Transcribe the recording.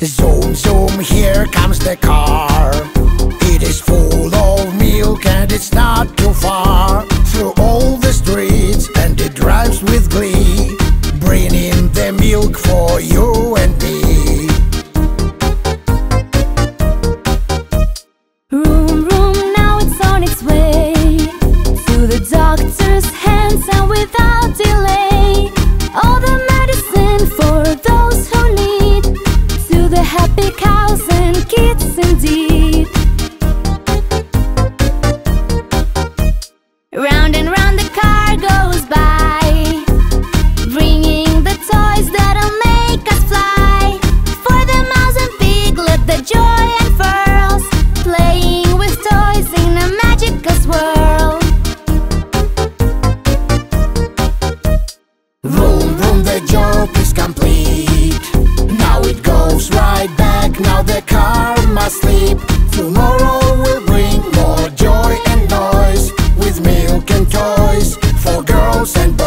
Zoom, zoom, here comes the car. It is full of milk and it's not too far. Through all the streets and it drives with glee. bringing the milk for you and me. Santiago.